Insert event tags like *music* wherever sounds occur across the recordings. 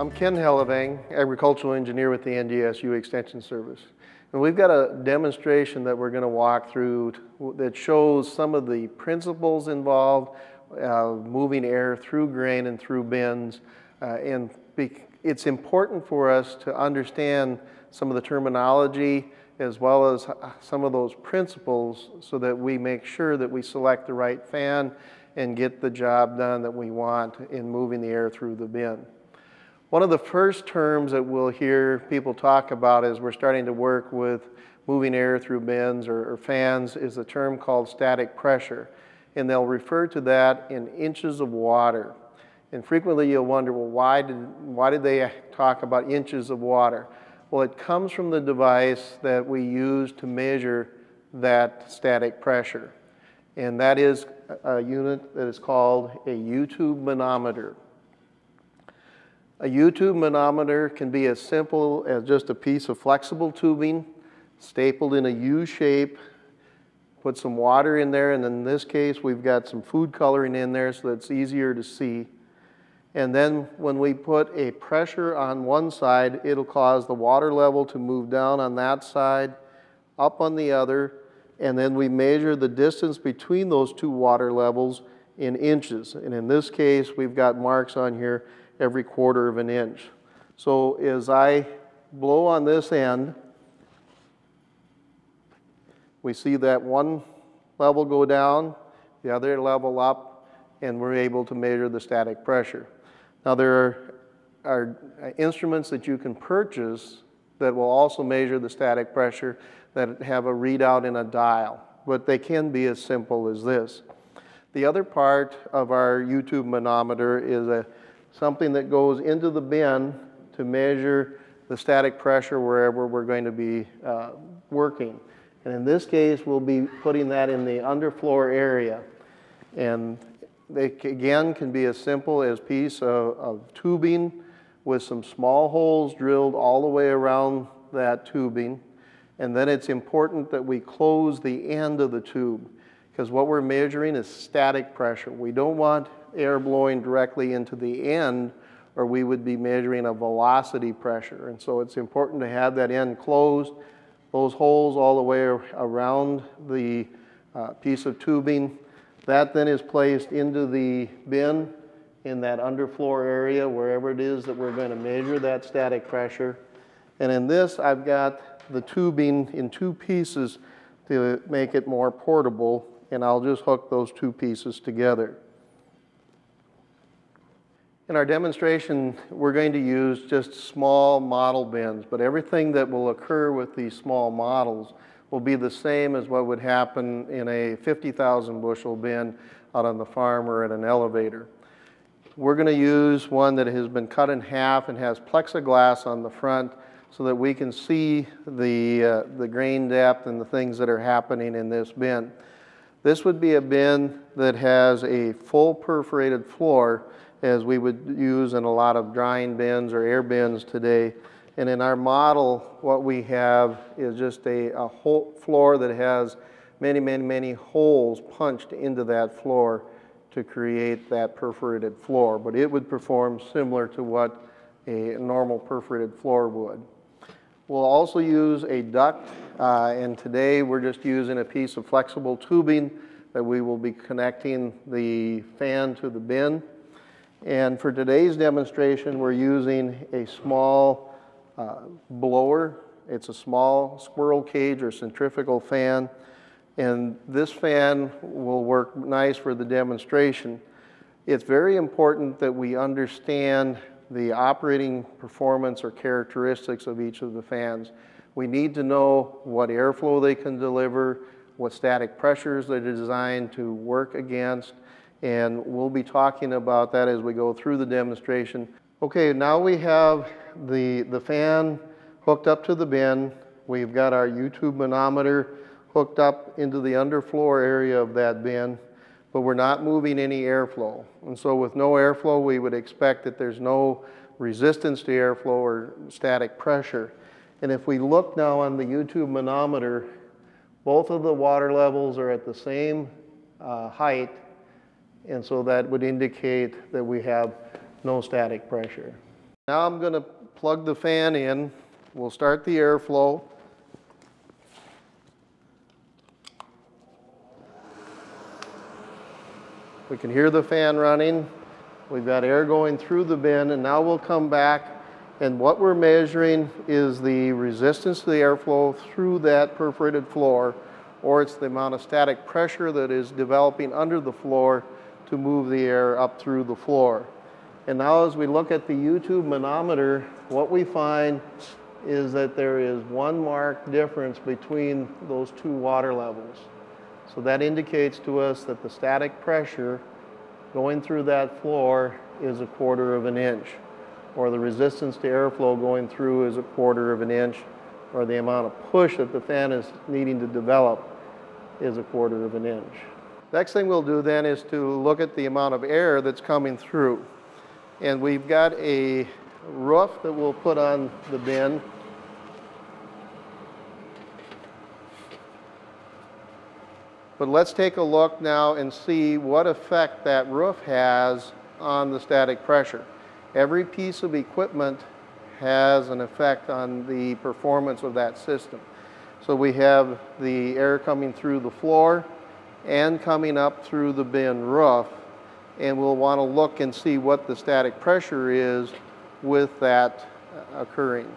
I'm Ken Hellevang, agricultural engineer with the NDSU Extension Service. And we've got a demonstration that we're going to walk through that shows some of the principles involved, uh, moving air through grain and through bins. Uh, and it's important for us to understand some of the terminology as well as uh, some of those principles so that we make sure that we select the right fan and get the job done that we want in moving the air through the bin. One of the first terms that we'll hear people talk about as we're starting to work with moving air through bins or, or fans is a term called static pressure. And they'll refer to that in inches of water. And frequently you'll wonder, well, why did, why did they talk about inches of water? Well, it comes from the device that we use to measure that static pressure. And that is a unit that is called a U-tube manometer. A U-tube manometer can be as simple as just a piece of flexible tubing stapled in a U shape, put some water in there, and in this case we've got some food coloring in there so that's easier to see. And then when we put a pressure on one side, it'll cause the water level to move down on that side, up on the other, and then we measure the distance between those two water levels in inches. And in this case, we've got marks on here every quarter of an inch. So as I blow on this end, we see that one level go down, the other level up, and we're able to measure the static pressure. Now there are, are instruments that you can purchase that will also measure the static pressure that have a readout in a dial, but they can be as simple as this. The other part of our U-tube manometer is a something that goes into the bin to measure the static pressure wherever we're going to be uh, working. And in this case, we'll be putting that in the underfloor area. And they, again, can be as simple as piece of, of tubing with some small holes drilled all the way around that tubing. And then it's important that we close the end of the tube because what we're measuring is static pressure. We don't want air blowing directly into the end or we would be measuring a velocity pressure. And so it's important to have that end closed, those holes all the way around the uh, piece of tubing. That then is placed into the bin in that underfloor area, wherever it is that we're going to measure that static pressure. And in this, I've got the tubing in two pieces to make it more portable, and I'll just hook those two pieces together. In our demonstration, we're going to use just small model bins, but everything that will occur with these small models will be the same as what would happen in a 50,000 bushel bin out on the farm or at an elevator. We're going to use one that has been cut in half and has plexiglass on the front so that we can see the, uh, the grain depth and the things that are happening in this bin. This would be a bin that has a full perforated floor as we would use in a lot of drying bins or air bins today. And in our model, what we have is just a, a whole floor that has many, many, many holes punched into that floor to create that perforated floor. But it would perform similar to what a normal perforated floor would. We'll also use a duct, uh, and today we're just using a piece of flexible tubing that we will be connecting the fan to the bin. And for today's demonstration, we're using a small uh, blower. It's a small squirrel cage or centrifugal fan. And this fan will work nice for the demonstration. It's very important that we understand the operating performance or characteristics of each of the fans. We need to know what airflow they can deliver, what static pressures they're designed to work against, and we'll be talking about that as we go through the demonstration. Okay, now we have the, the fan hooked up to the bin. We've got our U-tube manometer hooked up into the underfloor area of that bin, but we're not moving any airflow. And so with no airflow, we would expect that there's no resistance to airflow or static pressure. And if we look now on the U-tube manometer, both of the water levels are at the same uh, height and so that would indicate that we have no static pressure. Now I'm going to plug the fan in. We'll start the airflow. We can hear the fan running. We've got air going through the bin, and now we'll come back, and what we're measuring is the resistance to the airflow through that perforated floor, or it's the amount of static pressure that is developing under the floor to move the air up through the floor. And now as we look at the U-tube manometer, what we find is that there is one marked difference between those two water levels. So that indicates to us that the static pressure going through that floor is a quarter of an inch, or the resistance to airflow going through is a quarter of an inch, or the amount of push that the fan is needing to develop is a quarter of an inch. Next thing we'll do then is to look at the amount of air that's coming through. And we've got a roof that we'll put on the bin But let's take a look now and see what effect that roof has on the static pressure. Every piece of equipment has an effect on the performance of that system. So we have the air coming through the floor and coming up through the bin roof and we'll want to look and see what the static pressure is with that occurring.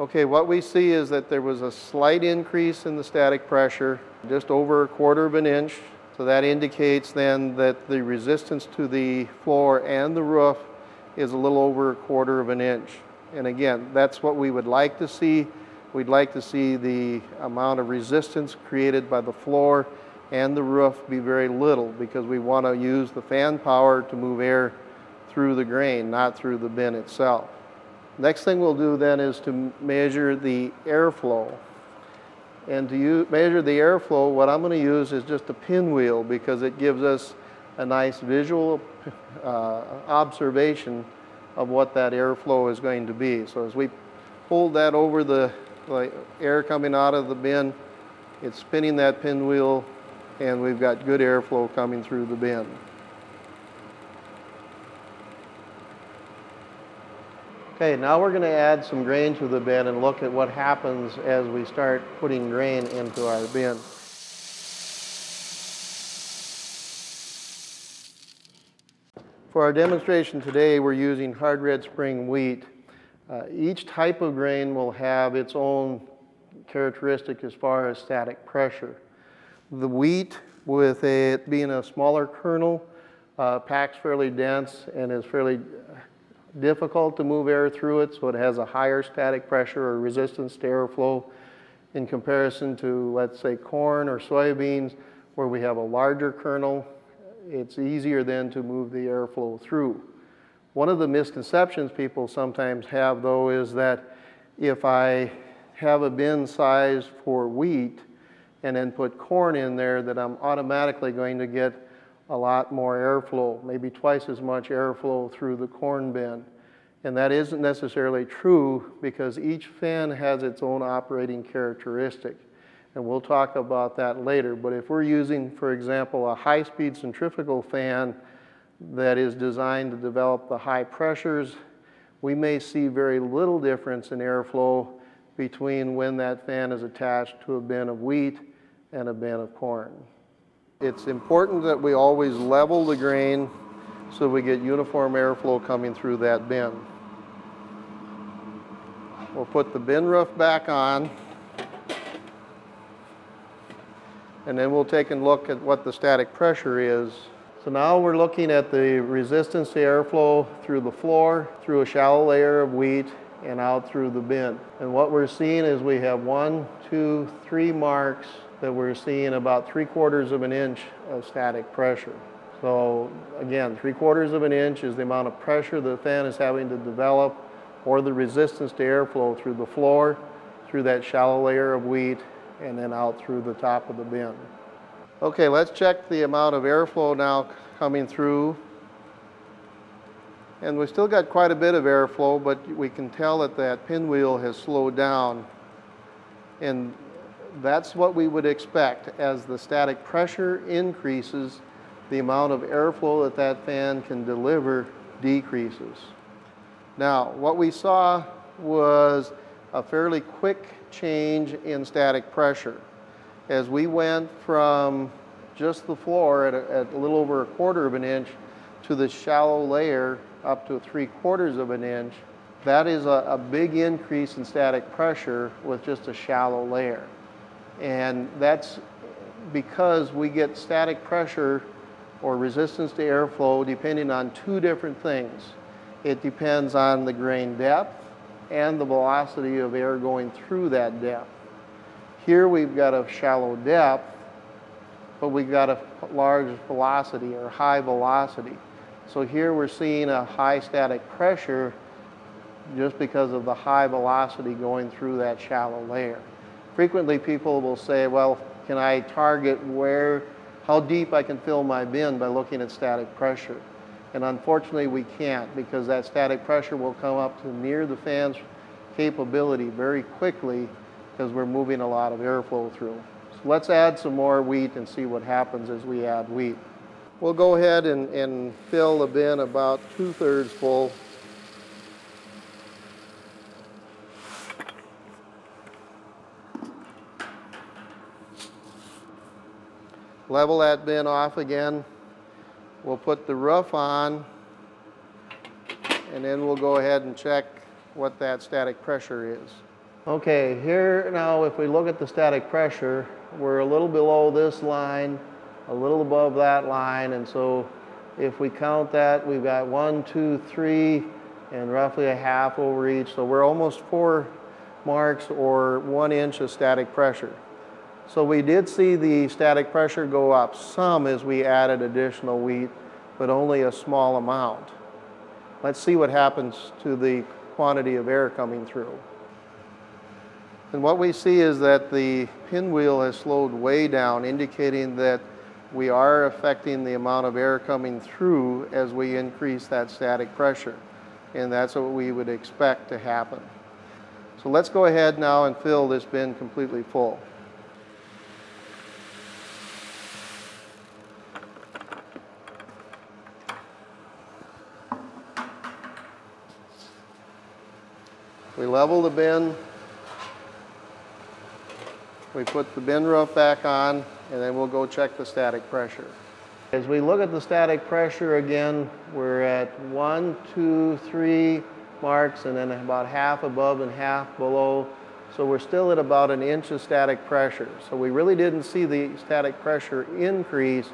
Okay, what we see is that there was a slight increase in the static pressure just over a quarter of an inch. So that indicates then that the resistance to the floor and the roof is a little over a quarter of an inch. And again, that's what we would like to see. We'd like to see the amount of resistance created by the floor and the roof be very little because we want to use the fan power to move air through the grain, not through the bin itself. Next thing we'll do then is to measure the airflow. And to measure the airflow, what I'm going to use is just a pinwheel because it gives us a nice visual *laughs* uh, observation of what that airflow is going to be. So as we hold that over the, the air coming out of the bin, it's spinning that pinwheel and we've got good airflow coming through the bin. Okay, now we're going to add some grain to the bin and look at what happens as we start putting grain into our bin. For our demonstration today, we're using hard red spring wheat. Uh, each type of grain will have its own characteristic as far as static pressure. The wheat, with it being a smaller kernel, uh, packs fairly dense and is fairly difficult to move air through it, so it has a higher static pressure or resistance to airflow in comparison to, let's say, corn or soybeans, where we have a larger kernel. It's easier then to move the airflow through. One of the misconceptions people sometimes have, though, is that if I have a bin size for wheat and then put corn in there, that I'm automatically going to get a lot more airflow, maybe twice as much airflow through the corn bin. And that isn't necessarily true because each fan has its own operating characteristic. And we'll talk about that later. But if we're using, for example, a high-speed centrifugal fan that is designed to develop the high pressures, we may see very little difference in airflow between when that fan is attached to a bin of wheat and a bin of corn. It's important that we always level the grain so we get uniform airflow coming through that bin. We'll put the bin roof back on and then we'll take a look at what the static pressure is. So now we're looking at the resistance to airflow through the floor, through a shallow layer of wheat, and out through the bin. And what we're seeing is we have one, two, three marks that we're seeing about three quarters of an inch of static pressure. So again, three quarters of an inch is the amount of pressure the fan is having to develop or the resistance to airflow through the floor, through that shallow layer of wheat, and then out through the top of the bin. Okay, let's check the amount of airflow now coming through. And we still got quite a bit of airflow, but we can tell that that pinwheel has slowed down. And that's what we would expect. As the static pressure increases, the amount of airflow that that fan can deliver decreases. Now, what we saw was a fairly quick change in static pressure. As we went from just the floor at a, at a little over a quarter of an inch to the shallow layer up to three quarters of an inch, that is a, a big increase in static pressure with just a shallow layer. And that's because we get static pressure or resistance to airflow depending on two different things. It depends on the grain depth and the velocity of air going through that depth. Here we've got a shallow depth, but we've got a large velocity or high velocity. So here we're seeing a high static pressure just because of the high velocity going through that shallow layer. Frequently people will say, well, can I target where, how deep I can fill my bin by looking at static pressure? And unfortunately we can't because that static pressure will come up to near the fan's capability very quickly because we're moving a lot of airflow through. So let's add some more wheat and see what happens as we add wheat. We'll go ahead and, and fill the bin about two-thirds full level that bin off again. We'll put the roof on and then we'll go ahead and check what that static pressure is. Okay, here now if we look at the static pressure, we're a little below this line, a little above that line, and so if we count that, we've got one, two, three, and roughly a half over each, so we're almost four marks or one inch of static pressure. So we did see the static pressure go up some as we added additional wheat, but only a small amount. Let's see what happens to the quantity of air coming through. And what we see is that the pinwheel has slowed way down, indicating that we are affecting the amount of air coming through as we increase that static pressure. And that's what we would expect to happen. So let's go ahead now and fill this bin completely full. We level the bin. We put the bin roof back on, and then we'll go check the static pressure. As we look at the static pressure again, we're at one, two, three marks, and then about half above and half below. So we're still at about an inch of static pressure. So we really didn't see the static pressure increase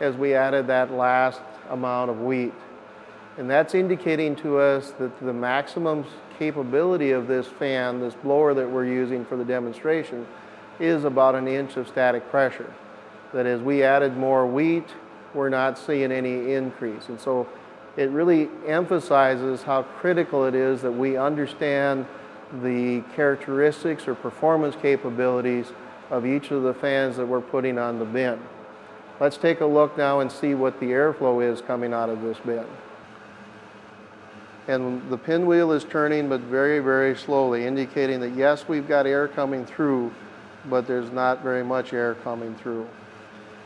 as we added that last amount of wheat. And that's indicating to us that the maximum capability of this fan, this blower that we're using for the demonstration, is about an inch of static pressure. That as we added more wheat, we're not seeing any increase. And so it really emphasizes how critical it is that we understand the characteristics or performance capabilities of each of the fans that we're putting on the bin. Let's take a look now and see what the airflow is coming out of this bin and the pinwheel is turning but very, very slowly, indicating that yes, we've got air coming through, but there's not very much air coming through.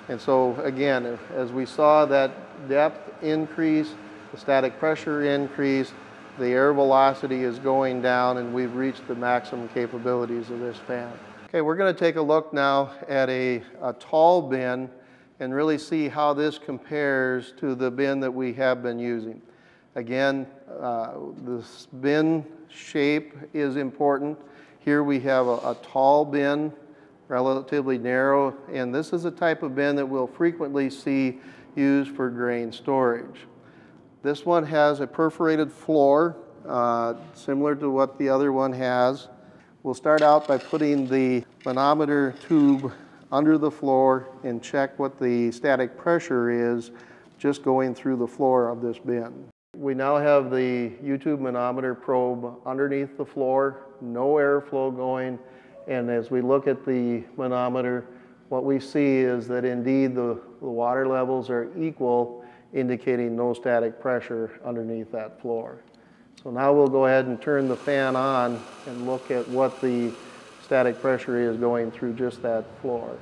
And so again, as we saw that depth increase, the static pressure increase, the air velocity is going down and we've reached the maximum capabilities of this fan. Okay, we're going to take a look now at a, a tall bin and really see how this compares to the bin that we have been using. Again, uh, the bin shape is important. Here we have a, a, tall bin, relatively narrow, and this is a type of bin that we'll frequently see used for grain storage. This one has a perforated floor, uh, similar to what the other one has. We'll start out by putting the manometer tube under the floor and check what the static pressure is just going through the floor of this bin. We now have the U-tube manometer probe underneath the floor, no airflow going, and as we look at the manometer, what we see is that indeed the, the water levels are equal, indicating no static pressure underneath that floor. So now we'll go ahead and turn the fan on and look at what the static pressure is going through just that floor.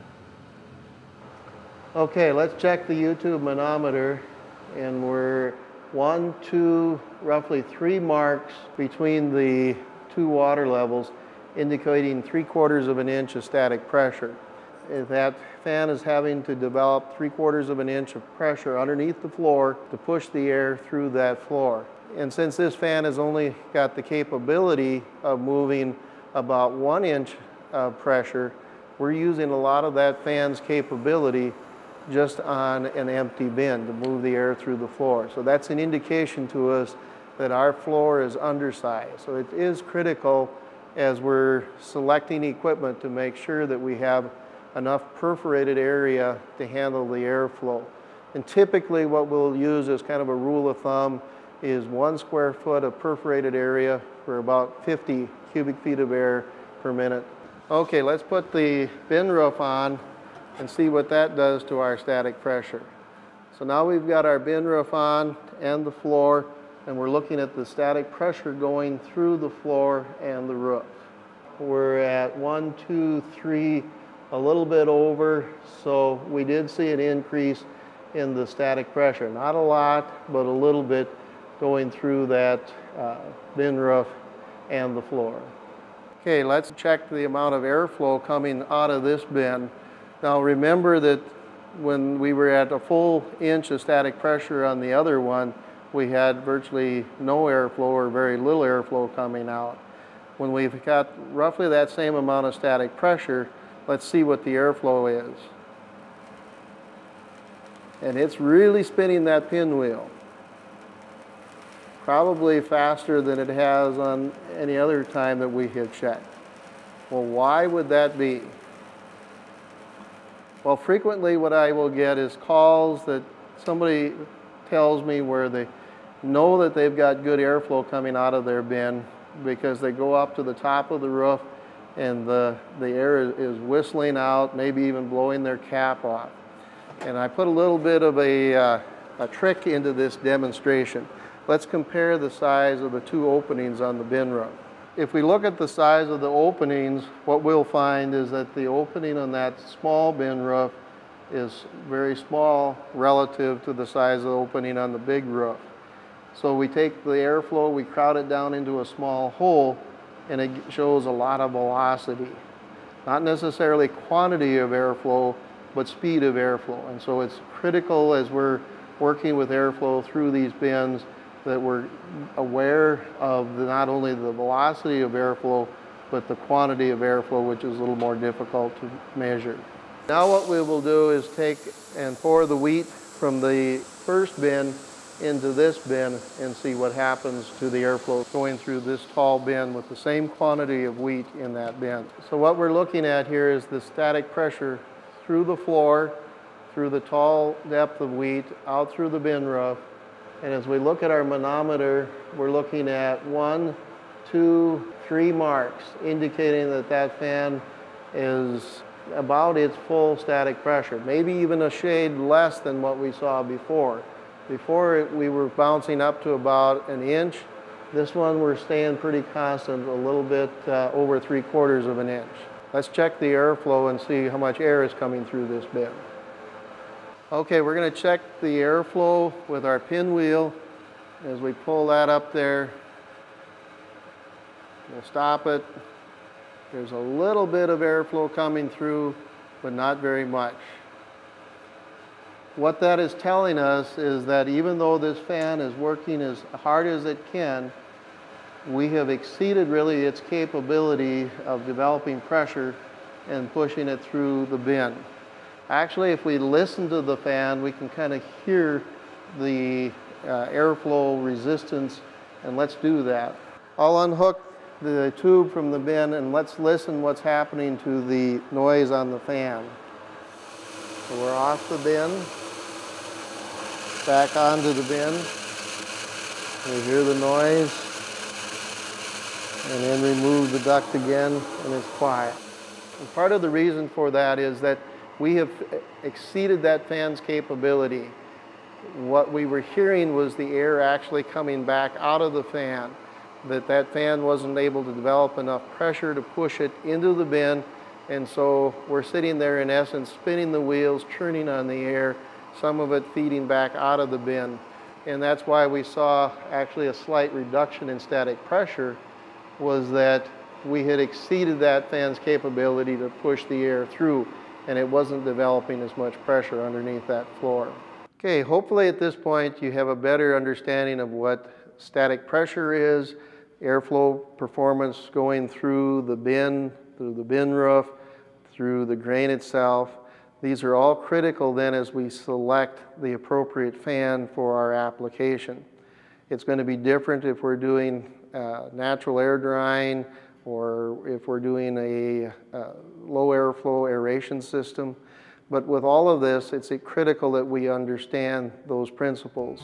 Okay, let's check the U-tube manometer and we're one, two, roughly three marks between the two water levels indicating three quarters of an inch of static pressure. If that fan is having to develop three quarters of an inch of pressure underneath the floor to push the air through that floor. And since this fan has only got the capability of moving about one inch of pressure, we're using a lot of that fan's capability just on an empty bin to move the air through the floor. So that's an indication to us that our floor is undersized. So it is critical as we're selecting equipment to make sure that we have enough perforated area to handle the airflow. And typically what we'll use as kind of a rule of thumb is one square foot of perforated area for about 50 cubic feet of air per minute. Okay, let's put the bin roof on and see what that does to our static pressure. So now we've got our bin roof on and the floor, and we're looking at the static pressure going through the floor and the roof. We're at one, two, three, a little bit over, so we did see an increase in the static pressure. Not a lot, but a little bit going through that uh, bin roof and the floor. Okay, let's check the amount of airflow coming out of this bin. Now remember that when we were at a full inch of static pressure on the other one, we had virtually no airflow or very little airflow coming out. When we've got roughly that same amount of static pressure, let's see what the airflow is. And it's really spinning that pinwheel. Probably faster than it has on any other time that we have checked. Well, why would that be? Well, frequently what I will get is calls that somebody tells me where they know that they've got good airflow coming out of their bin because they go up to the top of the roof and the, the air is, whistling out, maybe even blowing their cap off. And I put a little bit of a, uh, a trick into this demonstration. Let's compare the size of the two openings on the bin roof if we look at the size of the openings, what we'll find is that the opening on that small bin roof is very small relative to the size of the opening on the big roof. So we take the airflow, we crowd it down into a small hole, and it shows a lot of velocity. Not necessarily quantity of airflow, but speed of airflow. And so it's critical as we're working with airflow through these bins that we're aware of the, not only the velocity of airflow, but the quantity of airflow, which is a little more difficult to measure. Now what we will do is take and pour the wheat from the first bin into this bin and see what happens to the airflow going through this tall bin with the same quantity of wheat in that bin. So what we're looking at here is the static pressure through the floor, through the tall depth of wheat, out through the bin roof, and as we look at our manometer, we're looking at one, two, three marks, indicating that that fan is about its full static pressure, maybe even a shade less than what we saw before. Before we were bouncing up to about an inch. This one we're staying pretty constant, a little bit uh, over three quarters of an inch. Let's check the airflow and see how much air is coming through this bin. Okay, we're going to check the airflow with our pinwheel. As we pull that up there, we'll stop it. There's a little bit of airflow coming through, but not very much. What that is telling us is that even though this fan is working as hard as it can, we have exceeded really its capability of developing pressure and pushing it through the bin. Actually, if we listen to the fan, we can kind of hear the uh, airflow resistance, and let's do that. I'll unhook the tube from the bin and let's listen what's happening to the noise on the fan. So we're off the bin, back onto the bin. We hear the noise, and then remove the duct again, and it's quiet. And part of the reason for that is that we have exceeded that fan's capability. What we were hearing was the air actually coming back out of the fan, that that fan wasn't able to develop enough pressure to push it into the bin, and so we're sitting there in essence spinning the wheels, churning on the air, some of it feeding back out of the bin. and that's why we saw actually a slight reduction in static pressure, was that we had exceeded that fan's capability to push the air through, and it wasn't developing as much pressure underneath that floor. Okay, hopefully at this point you have a better understanding of what static pressure is, airflow performance going through the bin, through the bin roof, through the grain itself. These are all critical then as we select the appropriate fan for our application. It's going to be different if we're doing uh, natural air drying or if we're doing a uh, low airflow aeration system. But with all of this, it's critical that we understand those principles.